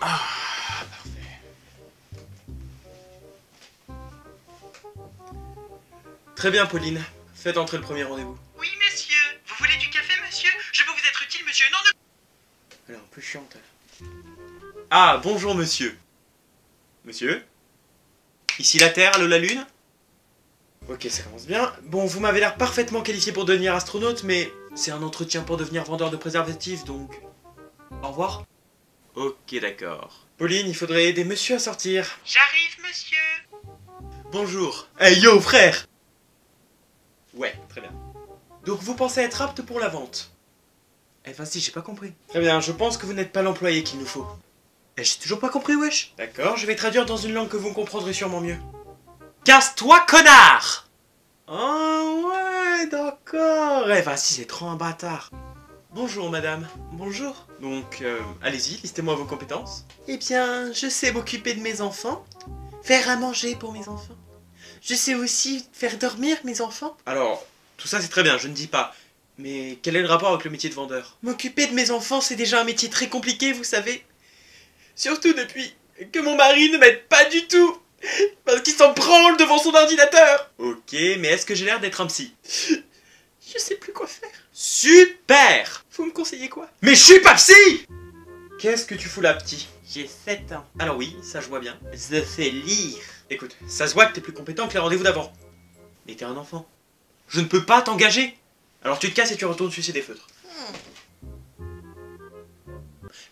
Ah, parfait. Très bien, Pauline. Faites entrer le premier rendez-vous. Oui, monsieur. Vous voulez du café, monsieur? Je peux vous être utile, monsieur. Non, ne... Elle est un peu chiante. elle. Ah, bonjour, monsieur. Monsieur? Ici la Terre, allô la Lune? Ok, ça commence bien. Bon, vous m'avez l'air parfaitement qualifié pour devenir astronaute, mais c'est un entretien pour devenir vendeur de préservatifs, donc... Au revoir Ok, d'accord. Pauline, il faudrait aider monsieur à sortir. J'arrive, monsieur. Bonjour. Hey yo, frère Ouais, très bien. Donc vous pensez être apte pour la vente? Eh, vas-y, j'ai pas compris. Très bien, je pense que vous n'êtes pas l'employé qu'il nous faut. Eh, j'ai toujours pas compris, wesh. D'accord, je vais traduire dans une langue que vous comprendrez sûrement mieux. Casse-toi, connard Oh ouais, d'accord. Eh, vas-y, c'est trop un bâtard. Bonjour, madame. Bonjour. Donc, euh, allez-y, listez-moi vos compétences. Eh bien, je sais m'occuper de mes enfants, faire à manger pour mes enfants. Je sais aussi faire dormir mes enfants. Alors, tout ça c'est très bien, je ne dis pas. Mais quel est le rapport avec le métier de vendeur? M'occuper de mes enfants, c'est déjà un métier très compliqué, vous savez. Surtout depuis que mon mari ne m'aide pas du tout. Parce qu'il s'en branle devant son ordinateur. Ok, mais est-ce que j'ai l'air d'être un psy? Je sais plus quoi faire. Super Vous me conseillez quoi? Mais je suis pas psy Qu'est-ce que tu fous là, petit J'ai 7 ans. Alors oui, ça je vois bien. Je sais lire. Écoute, ça se voit que t'es plus compétent que les rendez-vous d'avant. Mais t'es un enfant. Je ne peux pas t'engager. Alors tu te casses et tu retournes sucer des feutres.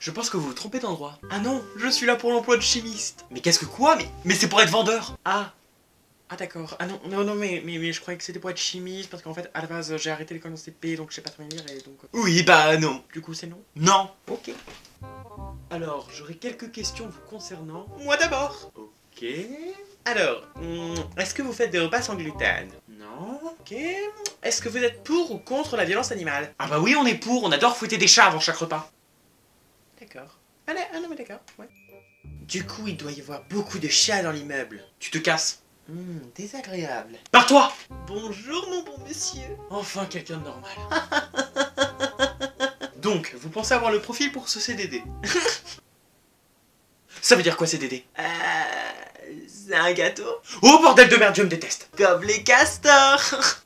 Je pense que vous vous trompez d'endroit. Ah non, je suis là pour l'emploi de chimiste. Mais qu'est-ce que quoi? Mais, mais c'est pour être vendeur. Ah. Ah d'accord. Ah non, non, non, mais, mais, mais je croyais que c'était pour être chimiste parce qu'en fait, à la base, j'ai arrêté l'école en CP donc je sais pas très bien lire et donc... euh, Oui, bah non. Du coup, c'est non? Non. Ok. Alors, j'aurais quelques questions vous concernant. Moi d'abord. Ok. Alors, hmm, est-ce que vous faites des repas sans gluten? Non. Ok. Est-ce que vous êtes pour ou contre la violence animale? Ah bah oui, on est pour. On adore fouetter des chats avant chaque repas. D'accord. Non, ah non, mais d'accord. Ouais. Du coup, il doit y avoir beaucoup de chats dans l'immeuble. Tu te casses. Hmm, désagréable. Par-toi Bonjour, mon bon monsieur. Enfin, quelqu'un de normal. Donc, vous pensez avoir le profil pour ce CDD Ça veut dire quoi CDD Euh... C'est un gâteau Oh bordel de merde, je me déteste Comme les castors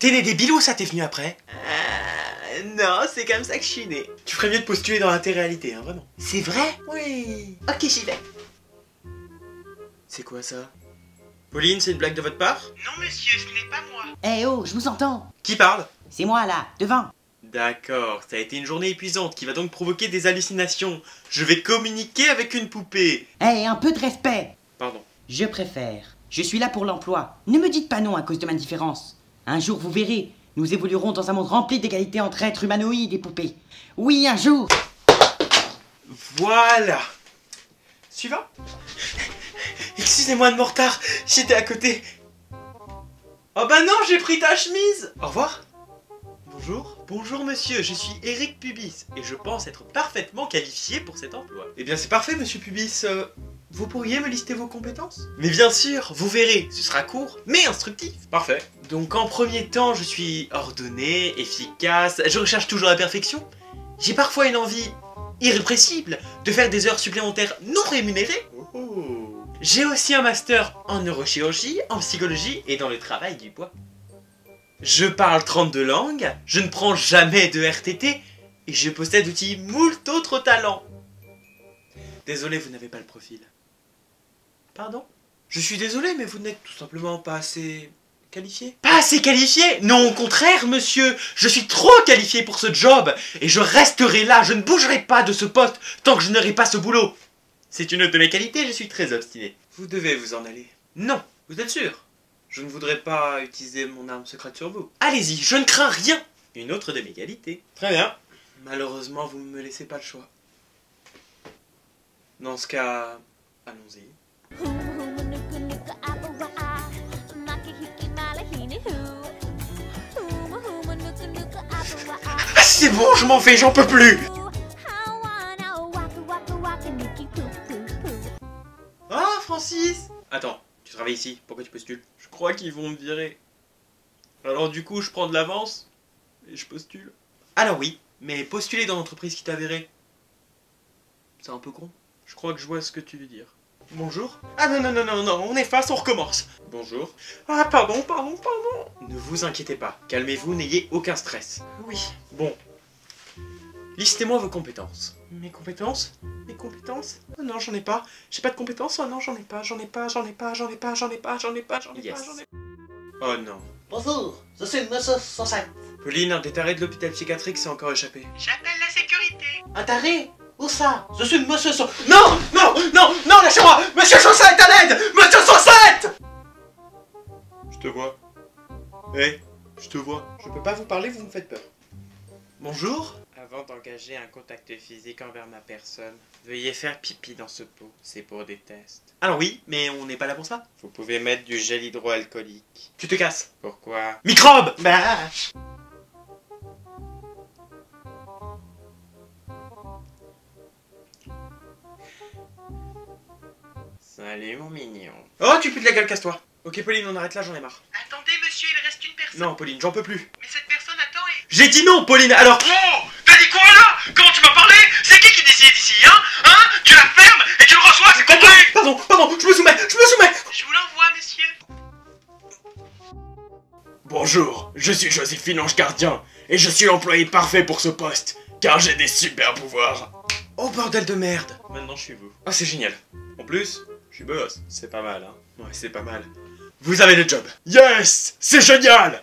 T'es né débile ou ça t'est venu après? Euh... Non, c'est comme ça que je suis né. Tu ferais mieux de postuler dans la télé-réalité, hein, vraiment. C'est vrai? Oui. Ok, j'y vais. C'est quoi ça? Pauline, c'est une blague de votre part? Non, monsieur, ce n'est pas moi. Eh oh, je vous entends. Qui parle? C'est moi là, devant. D'accord, ça a été une journée épuisante qui va donc provoquer des hallucinations. Je vais communiquer avec une poupée. Eh, un peu de respect. Pardon. Je préfère. Je suis là pour l'emploi. Ne me dites pas non à cause de ma différence. Un jour, vous verrez, nous évoluerons dans un monde rempli d'égalité entre êtres humanoïdes et poupées. Oui, un jour. Voilà. Suivant. Excusez-moi de mon retard, j'étais à côté. Oh bah non, j'ai pris ta chemise. Au revoir. Bonjour. Bonjour monsieur, je suis Eric Pubis et je pense être parfaitement qualifié pour cet emploi. Eh bien c'est parfait monsieur Pubis. Euh, vous pourriez me lister vos compétences? Mais bien sûr, vous verrez, ce sera court mais instructif. Parfait. Donc en premier temps, je suis ordonné, efficace, je recherche toujours la perfection. J'ai parfois une envie irrépressible de faire des heures supplémentaires non rémunérées. J'ai aussi un master en neurochirurgie, en psychologie et dans le travail du bois. Je parle 32 langues, je ne prends jamais de RTT et je possède aussi moult autres talents. Désolé, vous n'avez pas le profil. Pardon? Je suis désolé, mais vous n'êtes tout simplement pas assez qualifié. Pas assez qualifié? Non, au contraire, monsieur, je suis trop qualifié pour ce job et je resterai là, je ne bougerai pas de ce poste tant que je n'aurai pas ce boulot. C'est une de mes qualités, je suis très obstiné. Vous devez vous en aller. Non, vous êtes sûr? Je ne voudrais pas utiliser mon arme secrète sur vous. Allez-y, je ne crains rien. Une autre de mes qualités. Très bien. Malheureusement, vous ne me laissez pas le choix. Dans ce cas, allons-y. Ah, c'est bon, je m'en fais, j'en peux plus Attends, tu travailles ici, pourquoi tu postules? Je crois qu'ils vont me virer. Alors du coup, je prends de l'avance et je postule. Alors oui, mais postuler dans l'entreprise qui t'a viré. C'est un peu con. Je crois que je vois ce que tu veux dire. Bonjour Ah non, non, non, non, non, on efface, on recommence. Bonjour. Ah, pardon, pardon, pardon. Ne vous inquiétez pas. Calmez-vous, n'ayez aucun stress. Oui. Bon. Listez-moi vos compétences. Mes compétences? Mes compétences? Oh Non, j'en ai pas. J'ai pas de compétences? Oh non, j'en ai pas, j'en ai pas, j'en ai pas, j'en ai pas, j'en ai pas, j'en ai pas, j'en ai yes. pas. Oh non. Bonjour, je suis Monsieur Sansette. Pauline, un des tarés de l'hôpital psychiatrique s'est encore échappé. J'appelle la sécurité. Un taré? Où ça? Je suis Monsieur Sans... Non Non Non Non, lâchez-moi Monsieur Sansette, à l'aide Monsieur Sansette Je te vois. Hé, je te vois. Je peux pas vous parler, vous me faites peur. Bonjour avant d'engager un contact physique envers ma personne, veuillez faire pipi dans ce pot. C'est pour des tests. Alors oui, mais on n'est pas là pour ça. Vous pouvez mettre du gel hydroalcoolique. Tu te casses Pourquoi? Microbe Bah Salut mon mignon. Oh, tu pues de la gueule, casse-toi. Ok, Pauline, on arrête là, j'en ai marre. Attendez, monsieur, il reste une personne. Non, Pauline, j'en peux plus. Mais cette personne attend et. J'ai dit non, Pauline, alors T'as dit quoi là Comment tu m'as parlé C'est qui qui décide ici, hein Hein Tu la fermes et tu le reçois, c'est compris Pardon, pardon, je me soumets, je me soumets Je vous l'envoie, monsieur. Bonjour, je suis Joséphine Ange Gardien, et je suis l'employé parfait pour ce poste, car j'ai des super pouvoirs. Oh bordel de merde Maintenant je suis vous. Ah c'est génial. En plus, je suis boss. C'est pas mal, hein. Ouais, c'est pas mal. Vous avez le job. Yes C'est génial